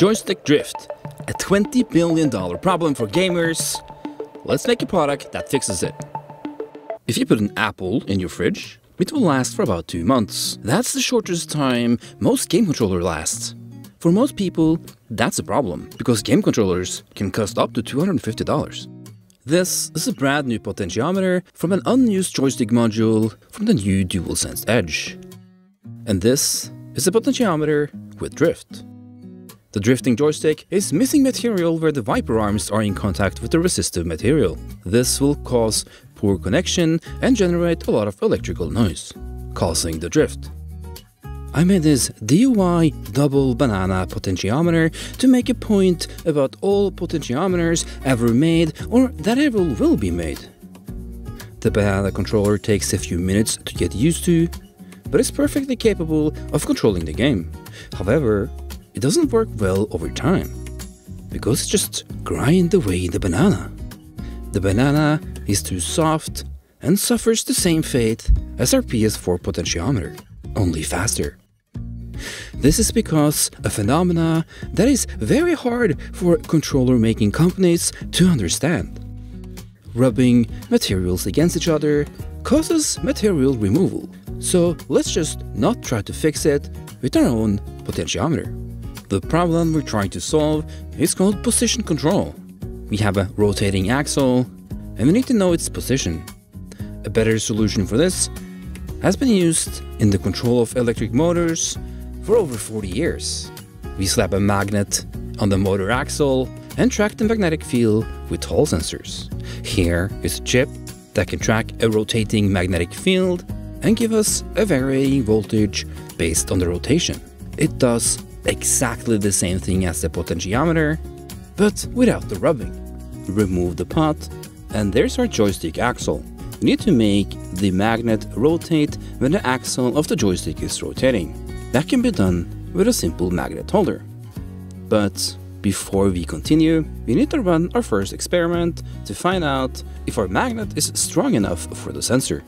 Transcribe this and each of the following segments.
Joystick drift, a $20 billion problem for gamers. Let's make a product that fixes it. If you put an apple in your fridge, it will last for about two months. That's the shortest time most game controller lasts. For most people, that's a problem, because game controllers can cost up to $250. This is a brand new potentiometer from an unused joystick module from the new DualSense Edge. And this is a potentiometer with drift. The drifting joystick is missing material where the wiper arms are in contact with the resistive material. This will cause poor connection and generate a lot of electrical noise, causing the drift. I made this DIY double banana potentiometer to make a point about all potentiometers ever made or that ever will be made. The banana controller takes a few minutes to get used to, but is perfectly capable of controlling the game. However, it doesn't work well over time because it just grind away the banana. The banana is too soft and suffers the same fate as our PS4 potentiometer, only faster. This is because a phenomena that is very hard for controller making companies to understand. Rubbing materials against each other causes material removal, so let's just not try to fix it with our own potentiometer. The problem we're trying to solve is called position control. We have a rotating axle and we need to know its position. A better solution for this has been used in the control of electric motors for over 40 years. We slap a magnet on the motor axle and track the magnetic field with Hall sensors. Here is a chip that can track a rotating magnetic field and give us a varying voltage based on the rotation. It does exactly the same thing as the potentiometer, but without the rubbing. Remove the pot, and there's our joystick axle. We need to make the magnet rotate when the axle of the joystick is rotating. That can be done with a simple magnet holder. But before we continue, we need to run our first experiment to find out if our magnet is strong enough for the sensor.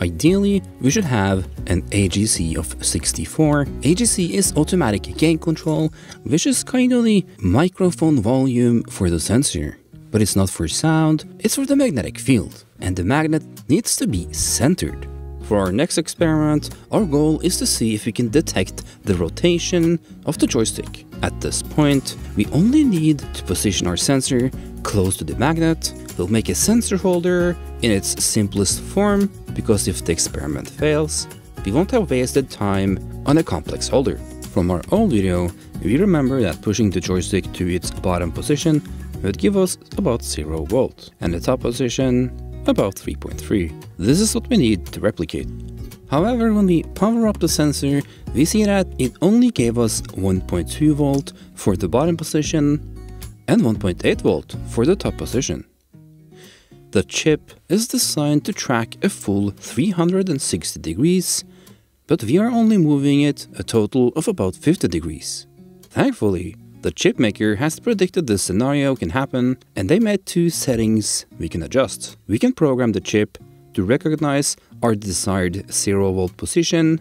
Ideally, we should have an AGC of 64. AGC is automatic gain control, which is kind of the microphone volume for the sensor. But it's not for sound, it's for the magnetic field, and the magnet needs to be centered. For our next experiment, our goal is to see if we can detect the rotation of the joystick. At this point, we only need to position our sensor close to the magnet. We'll make a sensor holder in its simplest form because if the experiment fails, we won't have wasted time on a complex holder. From our old video, we remember that pushing the joystick to its bottom position would give us about 0 volt, and the top position about 3.3. This is what we need to replicate. However, when we power up the sensor, we see that it only gave us 1.2 volt for the bottom position and 1.8 volt for the top position. The chip is designed to track a full 360 degrees, but we are only moving it a total of about 50 degrees. Thankfully, the chip maker has predicted this scenario can happen and they made two settings we can adjust. We can program the chip to recognize our desired 0 volt position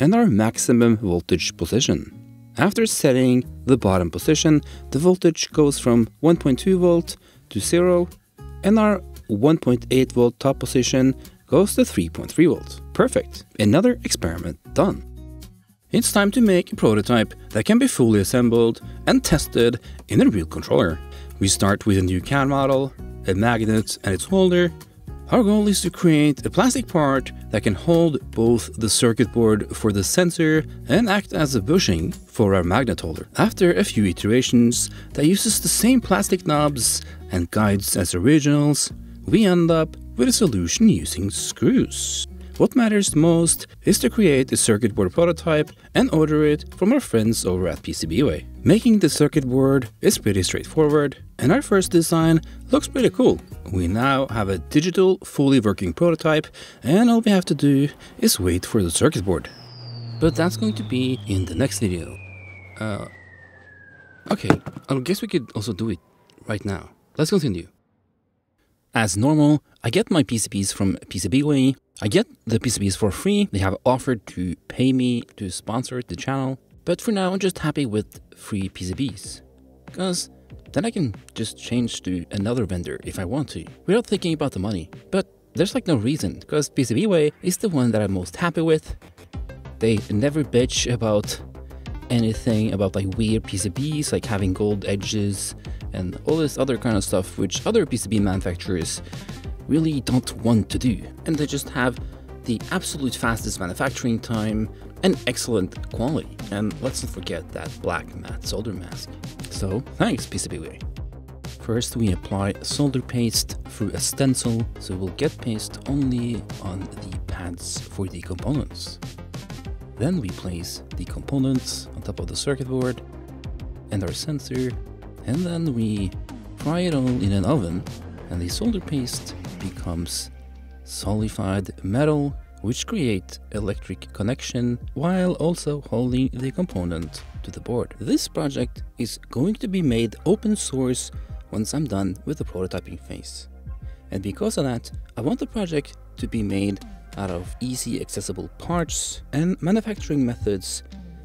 and our maximum voltage position. After setting the bottom position, the voltage goes from 1.2 volt to 0 and our 1.8 volt top position goes to 3.3 volt. Perfect. Another experiment done. It's time to make a prototype that can be fully assembled and tested in a real controller. We start with a new CAD model, a magnet and its holder. Our goal is to create a plastic part that can hold both the circuit board for the sensor and act as a bushing for our magnet holder. After a few iterations that uses the same plastic knobs and guides as originals, we end up with a solution using screws. What matters most is to create a circuit board prototype and order it from our friends over at PCBWay. Making the circuit board is pretty straightforward, and our first design looks pretty cool. We now have a digital, fully working prototype, and all we have to do is wait for the circuit board. But that's going to be in the next video. Uh, okay, I guess we could also do it right now. Let's continue. As normal, I get my PCBs from PCBWay. I get the PCBs for free. They have offered to pay me to sponsor the channel. But for now, I'm just happy with free PCBs. Because then I can just change to another vendor if I want to, without thinking about the money. But there's like no reason, because PCBWay is the one that I'm most happy with. They never bitch about anything about like weird PCBs, like having gold edges and all this other kind of stuff, which other PCB manufacturers really don't want to do. And they just have the absolute fastest manufacturing time and excellent quality. And let's not forget that black matte solder mask. So thanks PCBWay. First we apply solder paste through a stencil so we'll get paste only on the pads for the components. Then we place the components on top of the circuit board and our sensor and then we fry it all in an oven and the solder paste becomes solidified metal which create electric connection while also holding the component to the board. This project is going to be made open source once I'm done with the prototyping phase. And because of that, I want the project to be made out of easy accessible parts and manufacturing methods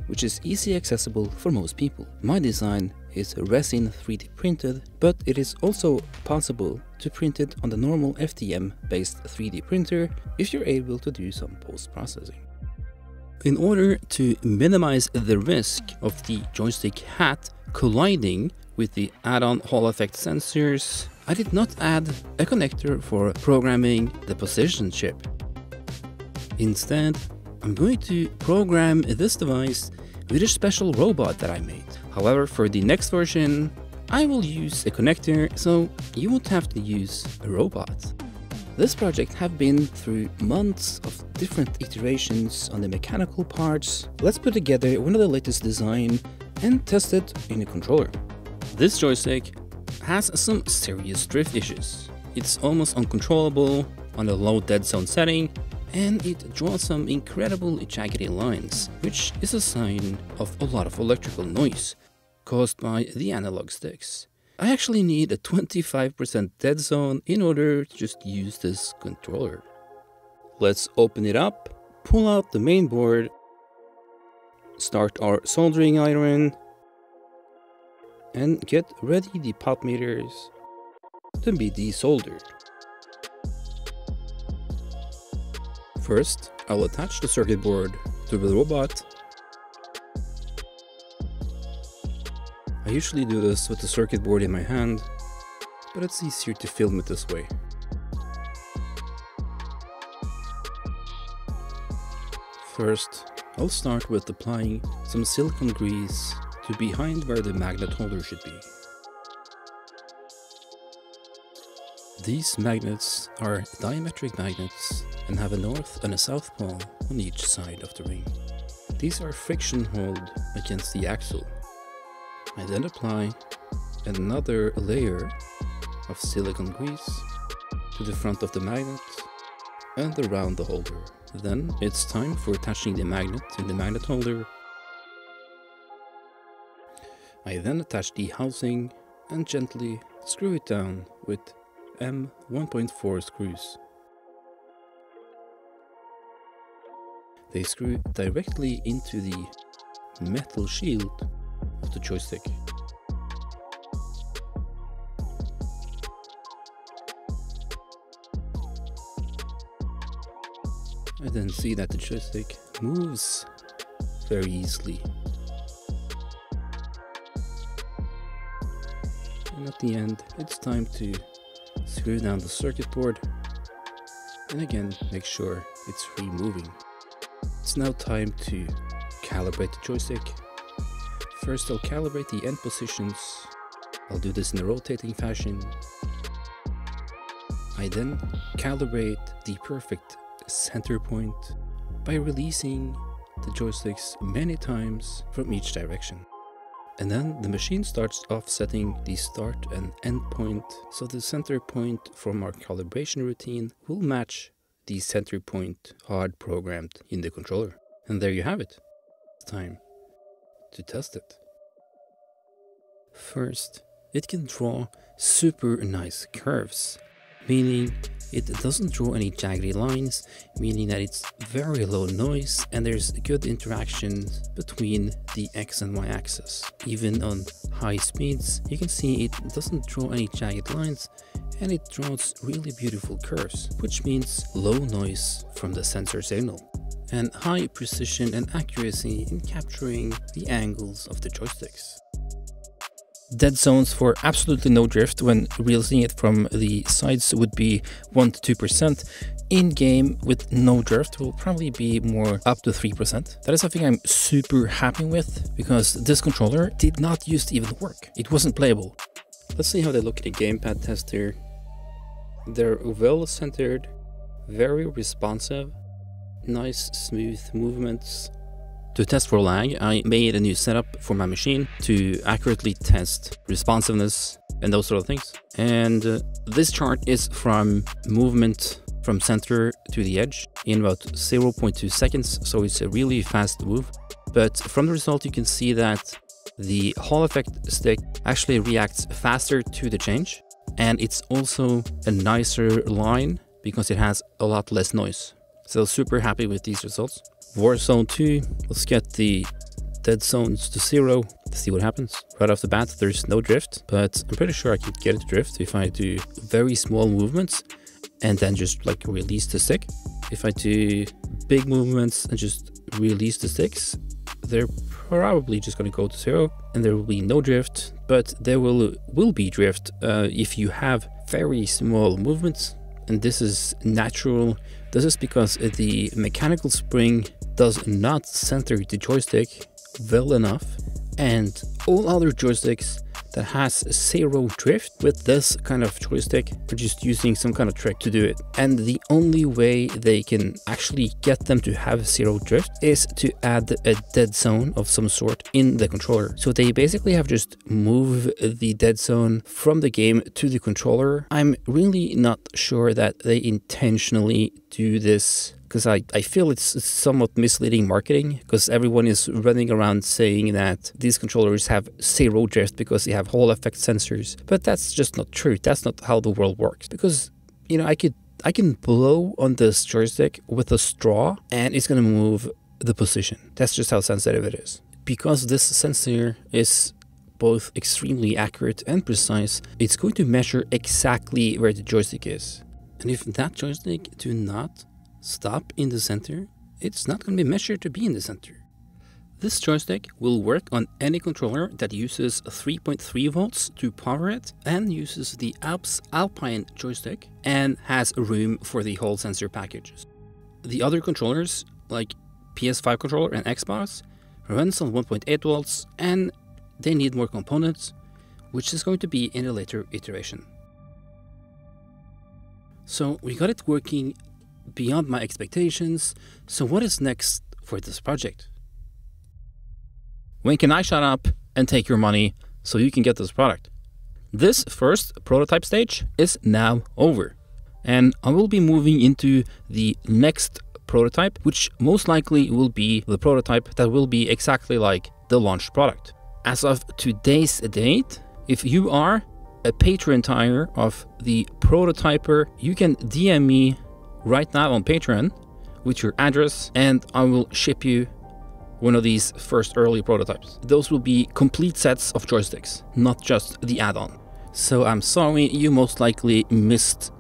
which is easy accessible for most people. My design is resin 3D printed, but it is also possible to print it on the normal FDM based 3D printer if you're able to do some post-processing. In order to minimize the risk of the joystick hat colliding with the add-on Hall effect sensors, I did not add a connector for programming the position chip. Instead, I'm going to program this device with a special robot that I made. However, for the next version, I will use a connector so you won't have to use a robot. This project have been through months of different iterations on the mechanical parts. Let's put together one of the latest design and test it in a controller. This joystick has some serious drift issues. It's almost uncontrollable on a low dead zone setting and it draws some incredible jaggedy lines, which is a sign of a lot of electrical noise caused by the analog sticks. I actually need a 25% dead zone in order to just use this controller. Let's open it up, pull out the main board, start our soldering iron, and get ready the pot meters to be desoldered. First, I'll attach the circuit board to the robot. I usually do this with the circuit board in my hand, but it's easier to film it this way. First, I'll start with applying some silicone grease to behind where the magnet holder should be. These magnets are diametric magnets and have a north and a south pole on each side of the ring. These are friction hold against the axle. I then apply another layer of silicone grease to the front of the magnet and around the holder. Then it's time for attaching the magnet in the magnet holder. I then attach the housing and gently screw it down with M 1.4 screws. They screw directly into the metal shield of the joystick. I then see that the joystick moves very easily. And at the end, it's time to screw down the circuit board and again make sure it's free moving. It's now time to calibrate the joystick. First I'll calibrate the end positions. I'll do this in a rotating fashion. I then calibrate the perfect center point by releasing the joysticks many times from each direction. And then the machine starts offsetting the start and end point, so the center point from our calibration routine will match the center point hard programmed in the controller. And there you have it. It's time to test it. First, it can draw super nice curves, meaning It doesn't draw any jaggedy lines, meaning that it's very low noise and there's good interaction between the X and Y axis. Even on high speeds, you can see it doesn't draw any jagged lines and it draws really beautiful curves, which means low noise from the sensor signal and high precision and accuracy in capturing the angles of the joysticks dead zones for absolutely no drift when realising it from the sides would be 1 to 2%. In game with no drift will probably be more up to 3%. That is something I'm super happy with because this controller did not used to even work. It wasn't playable. Let's see how they look at the gamepad test here. They're well centered, very responsive, nice smooth movements, to test for lag, I made a new setup for my machine to accurately test responsiveness and those sort of things. And uh, this chart is from movement from center to the edge in about 0.2 seconds, so it's a really fast move. But from the result, you can see that the Hall effect stick actually reacts faster to the change, and it's also a nicer line because it has a lot less noise. So super happy with these results. Warzone 2, let's get the dead zones to zero see what happens. Right off the bat, there's no drift, but I'm pretty sure I could get it to drift if I do very small movements and then just like release the stick. If I do big movements and just release the sticks, they're probably just going to go to zero and there will be no drift, but there will will be drift uh, if you have very small movements and this is natural. This is because the mechanical spring does not center the joystick well enough and all other joysticks that has zero drift with this kind of joystick. Are just using some kind of trick to do it. And the only way they can actually get them to have zero drift is to add a dead zone of some sort in the controller. So they basically have just move the dead zone from the game to the controller. I'm really not sure that they intentionally do this because I, I feel it's somewhat misleading marketing because everyone is running around saying that these controllers have zero drift because they have Hall effect sensors. But that's just not true. That's not how the world works. Because, you know, I could I can blow on this joystick with a straw and it's gonna move the position. That's just how sensitive it is. Because this sensor is both extremely accurate and precise, it's going to measure exactly where the joystick is. And if that joystick do not stop in the center, it's not going to be measured to be in the center. This joystick will work on any controller that uses 3.3 volts to power it and uses the Alps Alpine joystick and has room for the Hall sensor packages. The other controllers, like PS5 controller and Xbox, runs on 1.8 volts and they need more components, which is going to be in a later iteration. So we got it working beyond my expectations. So, what is next for this project? When can I shut up and take your money so you can get this product? This first prototype stage is now over, and I will be moving into the next prototype, which most likely will be the prototype that will be exactly like the launch product. As of today's date, if you are a Patreon tire of the prototyper, you can DM me right now on Patreon with your address and I will ship you one of these first early prototypes. Those will be complete sets of joysticks, not just the add-on. So I'm sorry you most likely missed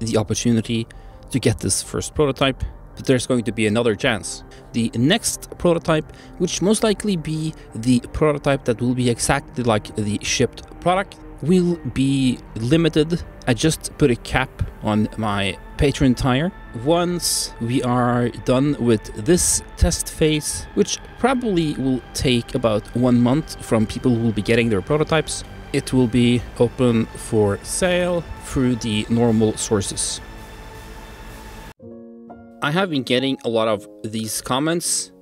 the opportunity to get this first prototype, but there's going to be another chance. The next prototype, which most likely be the prototype that will be exactly like the shipped product, will be limited. I just put a cap on my Patreon tire. Once we are done with this test phase, which probably will take about one month from people who will be getting their prototypes, it will be open for sale through the normal sources. I have been getting a lot of these comments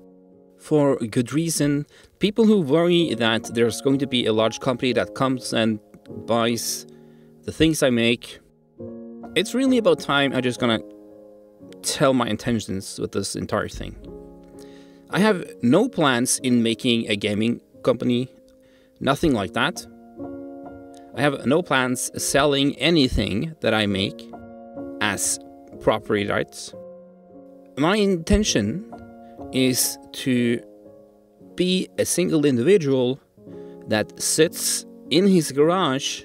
for good reason. People who worry that there's going to be a large company that comes and buys the things I make. It's really about time I'm just gonna tell my intentions with this entire thing. I have no plans in making a gaming company, nothing like that. I have no plans selling anything that I make as property rights. My intention is to be a single individual that sits in his garage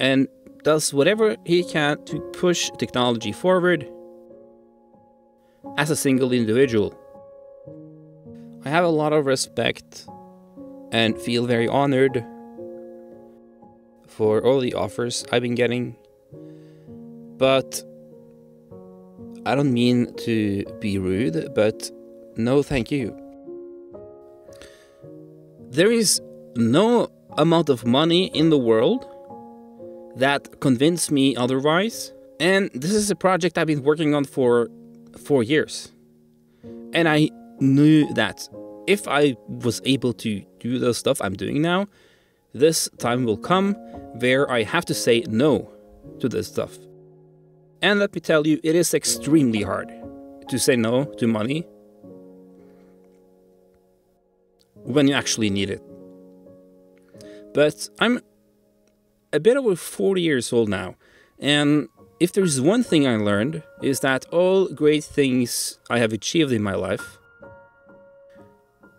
and does whatever he can to push technology forward as a single individual. I have a lot of respect and feel very honored for all the offers I've been getting. But I don't mean to be rude, but no thank you. There is no amount of money in the world that convinced me otherwise. And this is a project I've been working on for four years. And I knew that if I was able to do the stuff I'm doing now, this time will come where I have to say no to this stuff. And let me tell you, it is extremely hard to say no to money when you actually need it. But I'm a bit over 40 years old now, and if there's one thing I learned is that all great things I have achieved in my life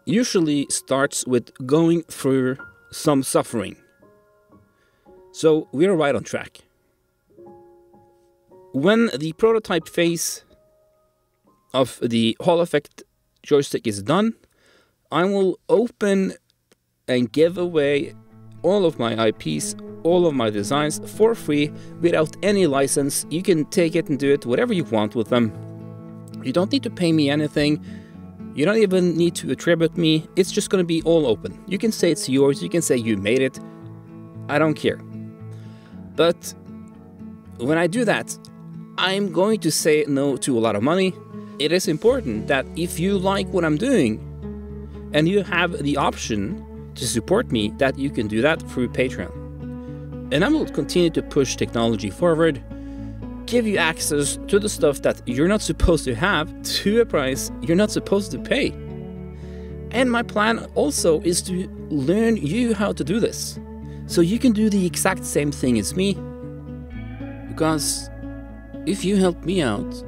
usually starts with going through some suffering. So we're right on track. When the prototype phase of the Hall Effect joystick is done, I will open and give away all of my IPs, all of my designs for free without any license. You can take it and do it whatever you want with them. You don't need to pay me anything. You don't even need to attribute me. It's just going to be all open. You can say it's yours. You can say you made it. I don't care. But when I do that, I'm going to say no to a lot of money. It is important that if you like what I'm doing and you have the option to support me, that you can do that through Patreon. And I will continue to push technology forward, give you access to the stuff that you're not supposed to have to a price you're not supposed to pay. And my plan also is to learn you how to do this. So you can do the exact same thing as me. Because if you help me out,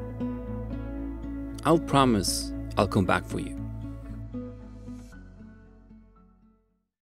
I'll promise I'll come back for you.